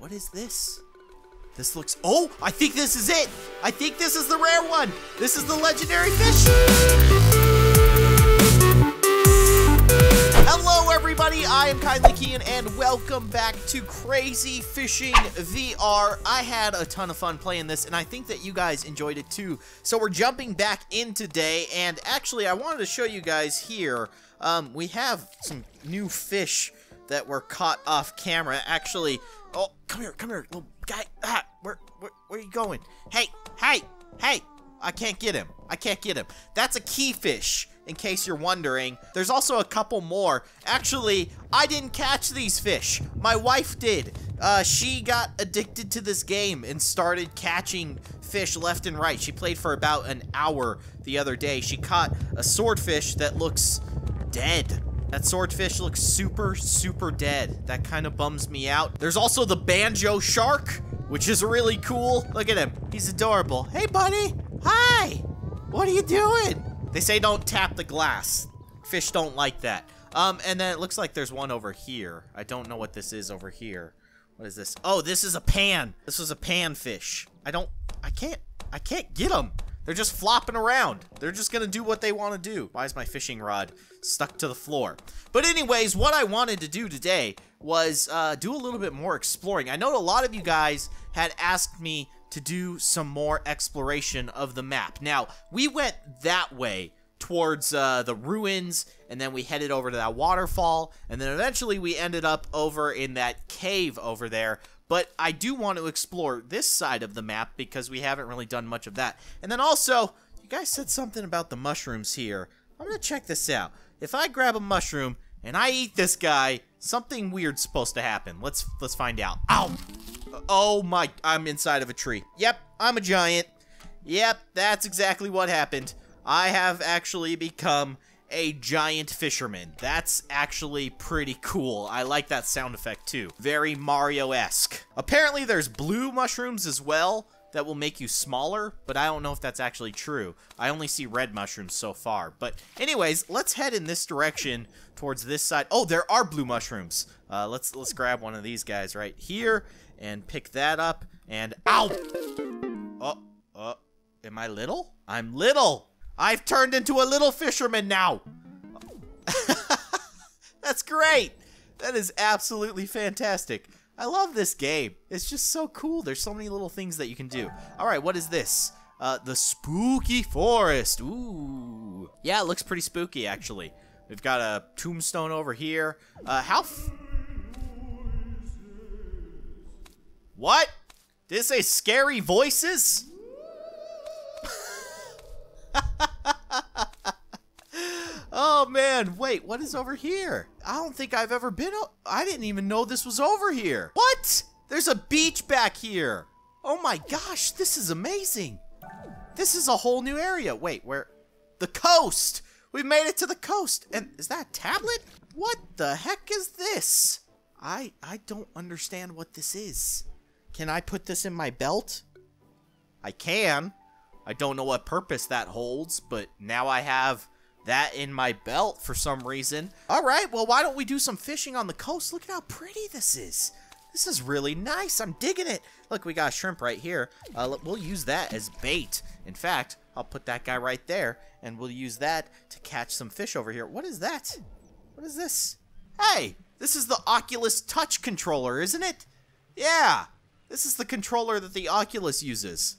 What is this? This looks. Oh, I think this is it. I think this is the rare one. This is the legendary fish. Hello, everybody. I am Kindly Keyin, and welcome back to Crazy Fishing VR. I had a ton of fun playing this, and I think that you guys enjoyed it too. So we're jumping back in today, and actually, I wanted to show you guys here. Um, we have some new fish that were caught off camera. Actually, oh, come here, come here, little guy. Ah, where, where, where are you going? Hey, hey, hey! I can't get him. I can't get him. That's a key fish, in case you're wondering. There's also a couple more. Actually, I didn't catch these fish. My wife did. Uh, she got addicted to this game and started catching fish left and right. She played for about an hour the other day. She caught a swordfish that looks dead. That swordfish looks super, super dead. That kind of bums me out. There's also the banjo shark, which is really cool. Look at him. He's adorable. Hey, buddy. Hi. What are you doing? They say don't tap the glass. Fish don't like that. Um, and then it looks like there's one over here. I don't know what this is over here. What is this? Oh, this is a pan. This was a pan fish. I don't, I can't, I can't get them. They're just flopping around. They're just gonna do what they want to do. Why is my fishing rod stuck to the floor? But anyways, what I wanted to do today was uh, do a little bit more exploring. I know a lot of you guys had asked me to do some more exploration of the map. Now, we went that way towards uh, the ruins, and then we headed over to that waterfall, and then eventually we ended up over in that cave over there. But I do want to explore this side of the map because we haven't really done much of that. And then also, you guys said something about the mushrooms here. I'm going to check this out. If I grab a mushroom and I eat this guy, something weird's supposed to happen. Let's let's find out. Ow! Oh my, I'm inside of a tree. Yep, I'm a giant. Yep, that's exactly what happened. I have actually become a giant fisherman. That's actually pretty cool. I like that sound effect too. Very Mario-esque. Apparently there's blue mushrooms as well that will make you smaller, but I don't know if that's actually true. I only see red mushrooms so far. But anyways, let's head in this direction towards this side. Oh, there are blue mushrooms. Uh, let's let's grab one of these guys right here and pick that up. And ow! Oh, oh, am I little? I'm little. I've turned into a little fisherman now. That's great. That is absolutely fantastic. I love this game. It's just so cool. There's so many little things that you can do. All right, what is this? Uh, the spooky forest. Ooh. Yeah, it looks pretty spooky, actually. We've got a tombstone over here. Uh, how... what? Did it say scary voices? Man, wait, what is over here? I don't think I've ever been. I didn't even know this was over here. What? There's a beach back here. Oh my gosh, this is amazing. This is a whole new area. Wait, where? The coast. We made it to the coast. And is that tablet? What the heck is this? I I don't understand what this is. Can I put this in my belt? I can. I don't know what purpose that holds, but now I have that in my belt for some reason. All right, well, why don't we do some fishing on the coast? Look at how pretty this is. This is really nice. I'm digging it. Look, we got shrimp right here. Uh, we'll use that as bait. In fact, I'll put that guy right there, and we'll use that to catch some fish over here. What is that? What is this? Hey, this is the Oculus Touch controller, isn't it? Yeah, this is the controller that the Oculus uses.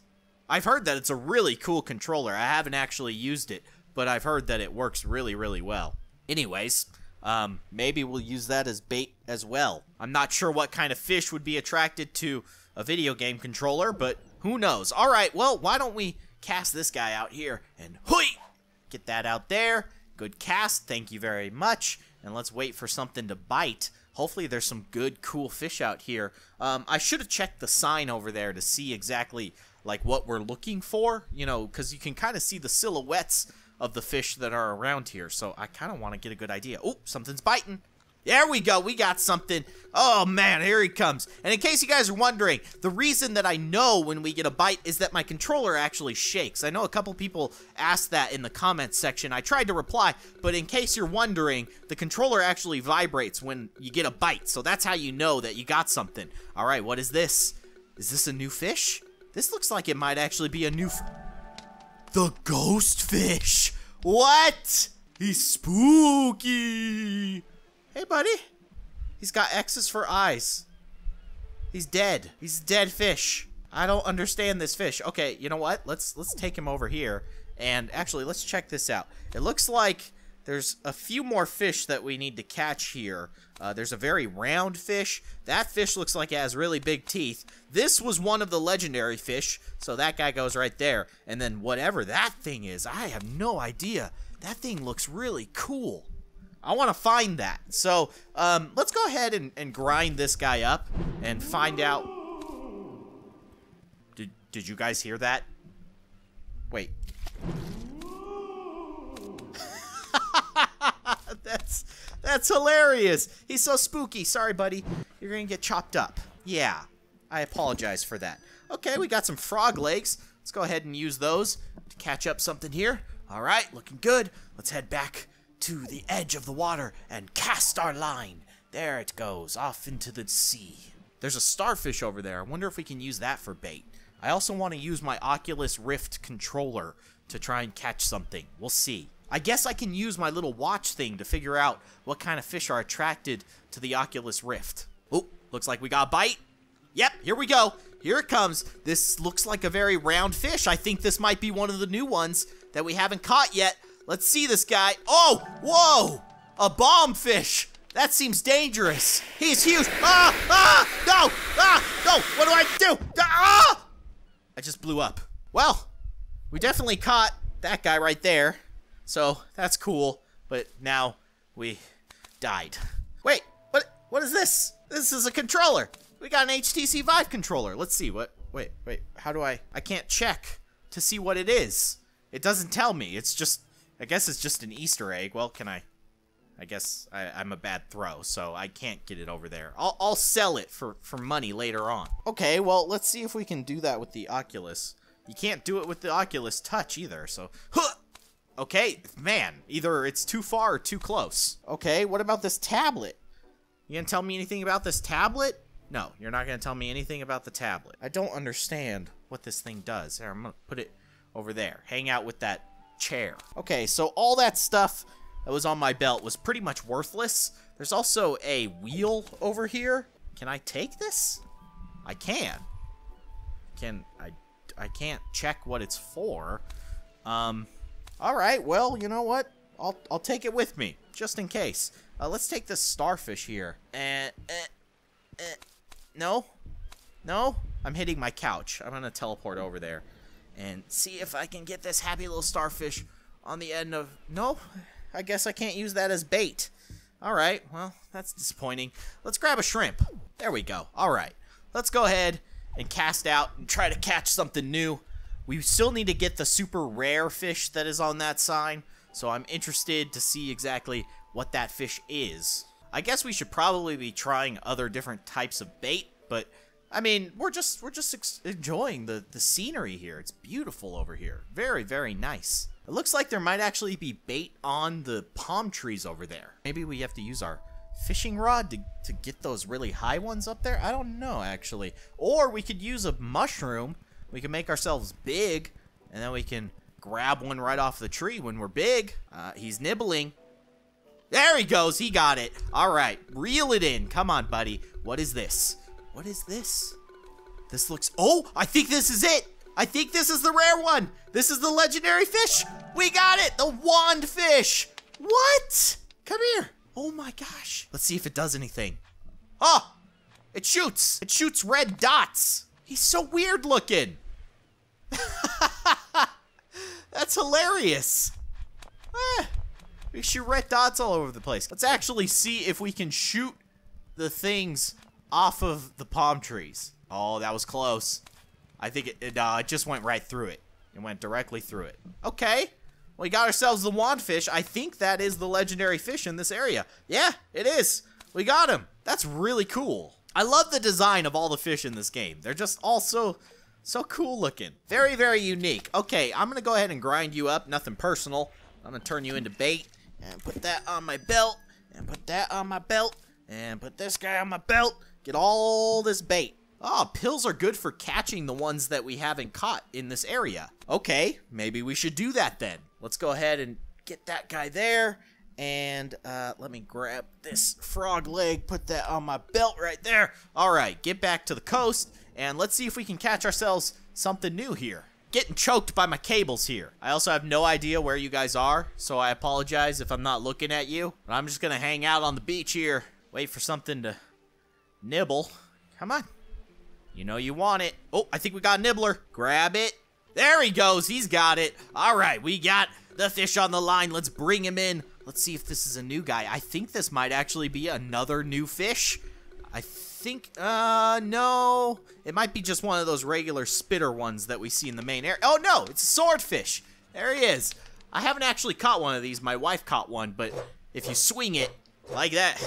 I've heard that it's a really cool controller. I haven't actually used it, but I've heard that it works really, really well. Anyways, um, maybe we'll use that as bait as well. I'm not sure what kind of fish would be attracted to a video game controller, but who knows. All right, well, why don't we cast this guy out here and hoi! Get that out there. Good cast. Thank you very much. And let's wait for something to bite. Hopefully there's some good, cool fish out here. Um, I should have checked the sign over there to see exactly like what we're looking for, you know, because you can kind of see the silhouettes of the fish that are around here. So I kind of want to get a good idea. Oh, something's biting. There we go. We got something. Oh man, here he comes. And in case you guys are wondering, the reason that I know when we get a bite is that my controller actually shakes. I know a couple people asked that in the comments section. I tried to reply, but in case you're wondering, the controller actually vibrates when you get a bite. So that's how you know that you got something. All right, what is this? Is this a new fish? This looks like it might actually be a new The ghost fish. What? He's spooky. Hey, buddy. He's got X's for eyes. He's dead. He's a dead fish. I don't understand this fish. Okay, you know what? Let's let's take him over here. And actually, let's check this out. It looks like there's a few more fish that we need to catch here. Uh, there's a very round fish. That fish looks like it has really big teeth. This was one of the legendary fish, so that guy goes right there. And then whatever that thing is, I have no idea. That thing looks really cool. I want to find that. So um, let's go ahead and, and grind this guy up and find out. Did, did you guys hear that? Wait. that's that's hilarious. He's so spooky. Sorry, buddy. You're to get chopped up. Yeah, I apologize for that. Okay, we got some frog legs. Let's go ahead and use those to catch up something here. All right, looking good. Let's head back to the edge of the water and cast our line. There it goes, off into the sea. There's a starfish over there. I wonder if we can use that for bait. I also want to use my Oculus Rift controller to try and catch something. We'll see. I guess I can use my little watch thing to figure out what kind of fish are attracted to the Oculus Rift. Oh, looks like we got a bite. Yep, here we go. Here it comes. This looks like a very round fish. I think this might be one of the new ones that we haven't caught yet. Let's see this guy. Oh, whoa! A bomb fish. That seems dangerous. He's huge. Ah, ah, no, ah, no. What do I do? Ah! I just blew up. Well, we definitely caught that guy right there. So that's cool. But now we died. Wait, what? What is this? This is a controller. We got an HTC Vive controller. Let's see what. Wait, wait. How do I? I can't check to see what it is. It doesn't tell me. It's just I guess it's just an Easter egg. Well, can I? I guess I, am a bad throw, so I can't get it over there. I'll, I'll sell it for, for money later on. Okay, well, let's see if we can do that with the Oculus. You can't do it with the Oculus Touch either, so... Huh! Okay, man, either it's too far or too close. Okay, what about this tablet? You gonna tell me anything about this tablet? No, you're not gonna tell me anything about the tablet. I don't understand what this thing does. Here, I'm gonna put it over there. Hang out with that chair. Okay, so all that stuff that was on my belt was pretty much worthless. There's also a wheel over here. Can I take this? I can. Can I I can't check what it's for. Um all right, well, you know what? I'll I'll take it with me just in case. Uh, let's take this starfish here. And uh, uh, no. No? I'm hitting my couch. I'm going to teleport over there and see if I can get this happy little starfish on the end of... No, I guess I can't use that as bait. All right, well, that's disappointing. Let's grab a shrimp. There we go. All right, let's go ahead and cast out and try to catch something new. We still need to get the super rare fish that is on that sign, so I'm interested to see exactly what that fish is. I guess we should probably be trying other different types of bait, but I mean, we're just we're just enjoying the the scenery here. It's beautiful over here. Very very nice. It looks like there might actually be bait on the palm trees over there. Maybe we have to use our fishing rod to, to get those really high ones up there? I don't know, actually. Or we could use a mushroom. We can make ourselves big, and then we can grab one right off the tree when we're big. Uh, he's nibbling. There he goes. He got it. All right. Reel it in. Come on, buddy. What is this? What is this? This looks... Oh, I think this is it. I think this is the rare one. This is the legendary fish. We got it. The wand fish. What? Come here. Oh my gosh. Let's see if it does anything. Oh, it shoots. It shoots red dots. He's so weird looking. That's hilarious. Eh, we shoot red dots all over the place. Let's actually see if we can shoot the things off of the palm trees. Oh, that was close. I think it, it, uh, it just went right through it. It went directly through it. Okay. We got ourselves the wand fish. I think that is the legendary fish in this area. Yeah, it is. We got him. That's really cool. I love the design of all the fish in this game. They're just all so, so cool looking. Very, very unique. Okay, I'm going to go ahead and grind you up. Nothing personal. I'm going to turn you into bait and put that on my belt and put that on my belt and put this guy on my belt. Get all this bait. Oh, pills are good for catching the ones that we haven't caught in this area. Okay, maybe we should do that then. Let's go ahead and get that guy there. And uh, let me grab this frog leg, put that on my belt right there. All right, get back to the coast, and let's see if we can catch ourselves something new here. Getting choked by my cables here. I also have no idea where you guys are, so I apologize if I'm not looking at you. But I'm just to hang out on the beach here, wait for something to nibble. Come on. You know you want it. Oh, I think we got a nibbler. Grab it. There he goes. He's got it. All right, we got the fish on the line. Let's bring him in. Let's see if this is a new guy. I think this might actually be another new fish. I think, uh, no. It might be just one of those regular spitter ones that we see in the main area. Oh, no, it's a swordfish. There he is. I haven't actually caught one of these. My wife caught one, but if you swing it like that,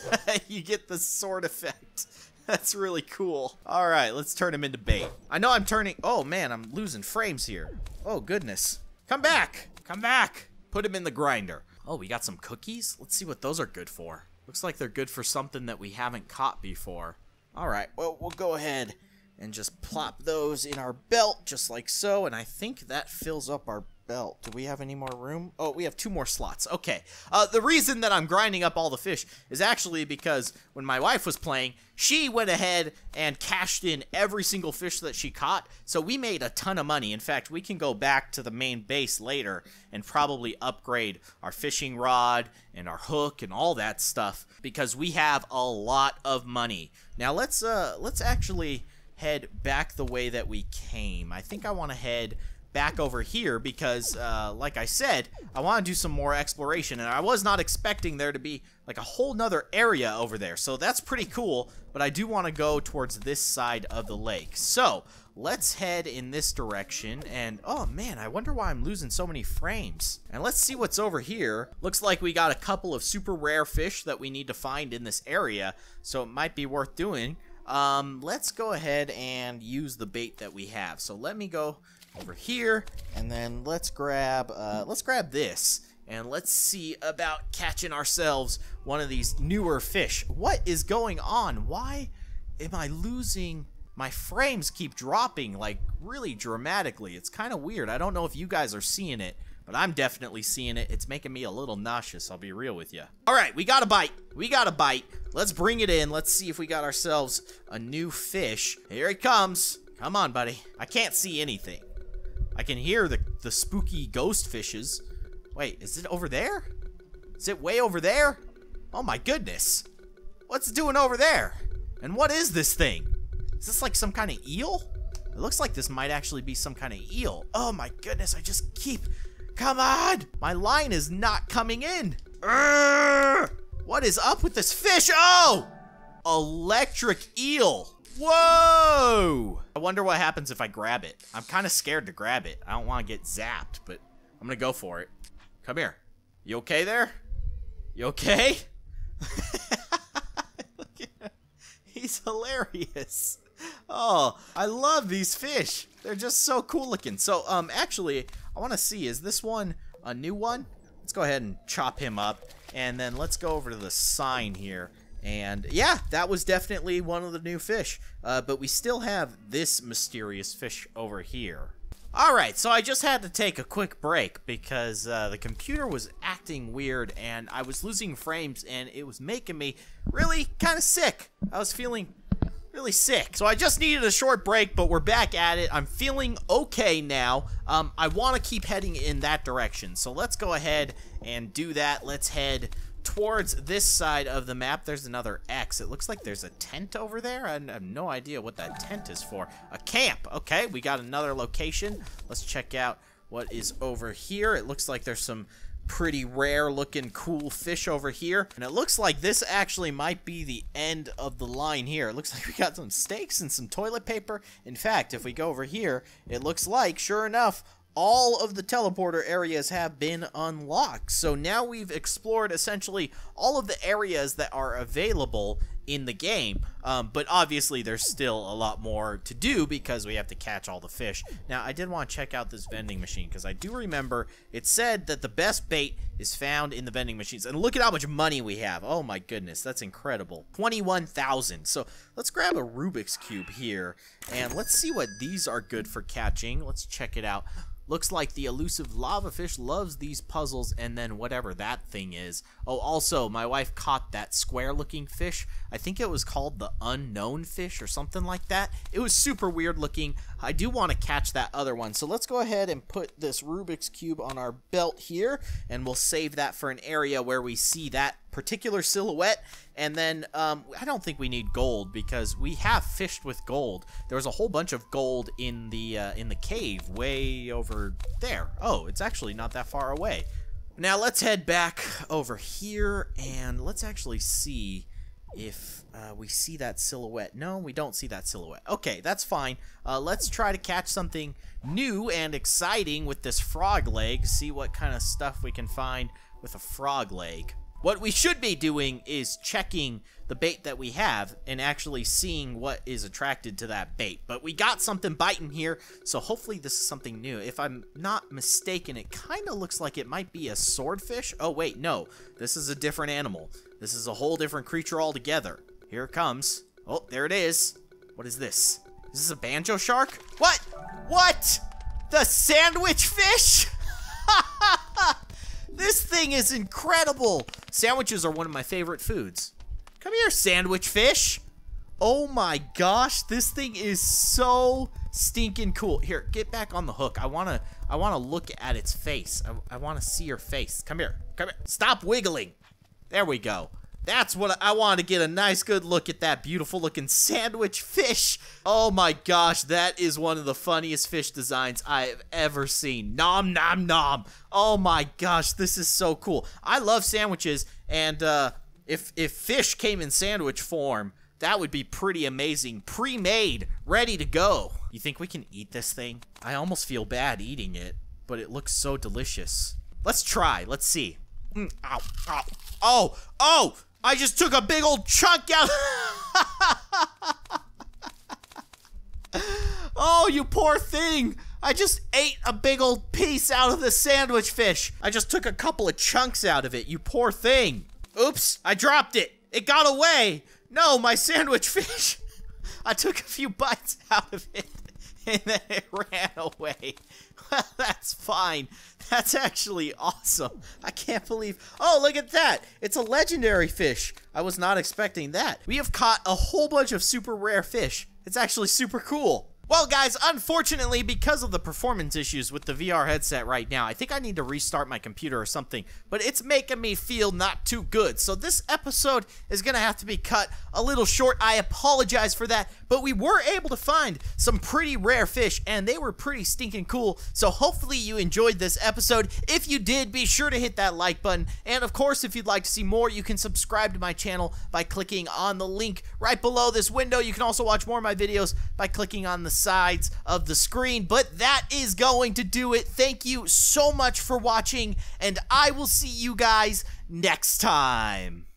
you get the sword effect. That's really cool. All right, let's turn him into bait. I know I'm turning... Oh, man, I'm losing frames here. Oh, goodness. Come back. Come back. Put him in the grinder. Oh, we got some cookies? Let's see what those are good for. Looks like they're good for something that we haven't caught before. All right, well, we'll go ahead and just plop those in our belt just like so. And I think that fills up our belt. Do we have any more room? Oh, we have two more slots. Okay. Uh, the reason that I'm grinding up all the fish is actually because when my wife was playing, she went ahead and cashed in every single fish that she caught. So we made a ton of money. In fact, we can go back to the main base later and probably upgrade our fishing rod and our hook and all that stuff because we have a lot of money. Now let's uh let's actually head back the way that we came. I think I want to head back over here because, uh, like I said, I want to do some more exploration, and I was not expecting there to be like a whole nother area over there, so that's pretty cool, but I do want to go towards this side of the lake. So, let's head in this direction, and oh man, I wonder why I'm losing so many frames. And let's see what's over here. Looks like we got a couple of super rare fish that we need to find in this area, so it might be worth doing. Um, let's go ahead and use the bait that we have. So let me go over here, and then let's grab, uh, let's grab this, and let's see about catching ourselves one of these newer fish. What is going on? Why am I losing... My frames keep dropping, like, really dramatically. It's kind of weird. I don't know if you guys are seeing it, but I'm definitely seeing it. It's making me a little nauseous, I'll be real with you. All right, we got a bite. We got a bite. Let's bring it in. Let's see if we got ourselves a new fish. Here it comes. Come on, buddy. I can't see anything. I can hear the, the spooky ghost fishes. Wait, is it over there? Is it way over there? Oh my goodness. What's it doing over there? And what is this thing? Is this like some kind of eel? It looks like this might actually be some kind of eel. Oh my goodness, I just keep... Come on! My line is not coming in. Urgh! What is up with this fish? Oh! Electric eel. Whoa! I wonder what happens if I grab it. I'm kind of scared to grab it. I don't want to get zapped, but I'm going to go for it. Come here. You okay there? You okay? He's hilarious. Oh, I love these fish. They're just so cool looking. So, um, actually, I want to see, is this one a new one? Let's go ahead and chop him up. And then let's go over to the sign here and yeah, that was definitely one of the new fish. Uh, but we still have this mysterious fish over here. Alright, so I just had to take a quick break because uh, the computer was acting weird and I was losing frames and it was making me really kind of sick. I was feeling really sick. So I just needed a short break, but we're back at it. I'm feeling okay now. Um, I want to keep heading in that direction. So let's go ahead and do that. Let's head towards this side of the map, there's another X. It looks like there's a tent over there. I have no idea what that tent is for. A camp. Okay, we got another location. Let's check out what is over here. It looks like there's some pretty rare looking cool fish over here. And it looks like this actually might be the end of the line here. It looks like we got some steaks and some toilet paper. In fact, if we go over here, it looks like, sure enough, all of the teleporter areas have been unlocked. So now we've explored essentially all of the areas that are available in the game. Um, but obviously, there's still a lot more to do because we have to catch all the fish. Now, I did want to check out this vending machine because I do remember it said that the best bait is found in the vending machines. And look at how much money we have. Oh my goodness, that's incredible. 21,000. So let's grab a Rubik's Cube here and let's see what these are good for catching. Let's check it out. Looks like the elusive lava fish loves these puzzles and then whatever that thing is. Oh, also, my wife caught that square looking fish. I think it was called the unknown fish or something like that. It was super weird looking. I do want to catch that other one. So let's go ahead and put this Rubik's Cube on our belt here and we'll save that for an area where we see that particular silhouette. And then um, I don't think we need gold because we have fished with gold. There was a whole bunch of gold in the uh, in the cave way over there. Oh, it's actually not that far away. Now let's head back over here and let's actually see if uh, we see that silhouette. No, we don't see that silhouette. Okay, that's fine. Uh, let's try to catch something new and exciting with this frog leg. See what kind of stuff we can find with a frog leg. What we should be doing is checking the bait that we have and actually seeing what is attracted to that bait. But we got something biting here, so hopefully this is something new. If I'm not mistaken, it kind of looks like it might be a swordfish. Oh, wait, no. This is a different animal. This is a whole different creature altogether. Here it comes. Oh, there it is. What is this? Is this a banjo shark? What? What? The sandwich fish? This thing is incredible. Sandwiches are one of my favorite foods. Come here, sandwich fish. Oh my gosh, this thing is so stinking cool. Here, get back on the hook. I wanna, I wanna look at its face. I, I wanna see your face. Come here, come here. Stop wiggling. There we go. That's what I, I want to get a nice good look at that beautiful looking sandwich fish. Oh my gosh, that is one of the funniest fish designs I have ever seen. Nom nom nom. Oh my gosh, this is so cool. I love sandwiches and uh, if if fish came in sandwich form, that would be pretty amazing. Pre-made, ready to go. You think we can eat this thing? I almost feel bad eating it, but it looks so delicious. Let's try. Let's see. Mm, ow, ow. Oh, oh, I just took a big old chunk out. oh, you poor thing. I just ate a big old piece out of the sandwich fish. I just took a couple of chunks out of it, you poor thing. Oops, I dropped it. It got away. No, my sandwich fish. I took a few bites out of it and then it ran away. Well, that's fine. That's actually awesome. I can't believe. Oh, look at that. It's a legendary fish. I was not expecting that. We have caught a whole bunch of super rare fish. It's actually super cool. Well, guys, unfortunately, because of the performance issues with the VR headset right now, I think I need to restart my computer or something, but it's making me feel not too good. So this episode is going to have to be cut a little short. I apologize for that, but we were able to find some pretty rare fish, and they were pretty stinking cool. So hopefully you enjoyed this episode. If you did, be sure to hit that like button. And of course, if you'd like to see more, you can subscribe to my channel by clicking on the link right below this window. You can also watch more of my videos by clicking on the sides of the screen. But that is going to do it. Thank you so much for watching, and I will see you guys next time.